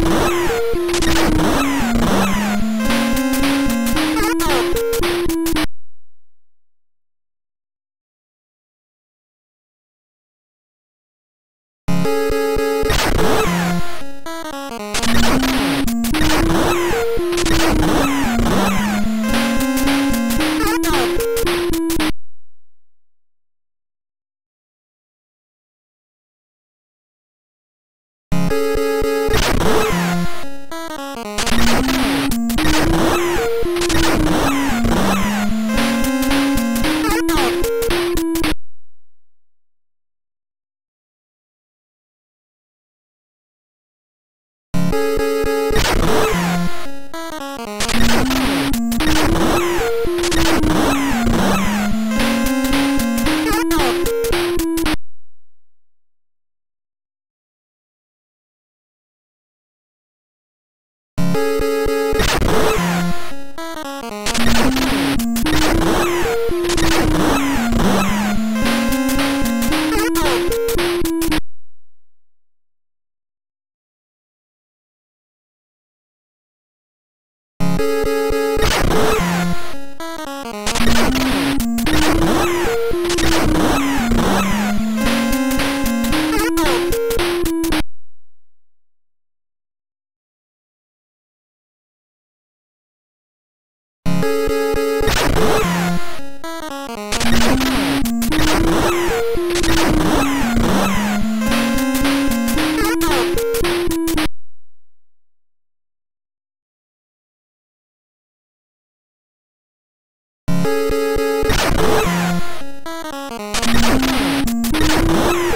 Yeah. You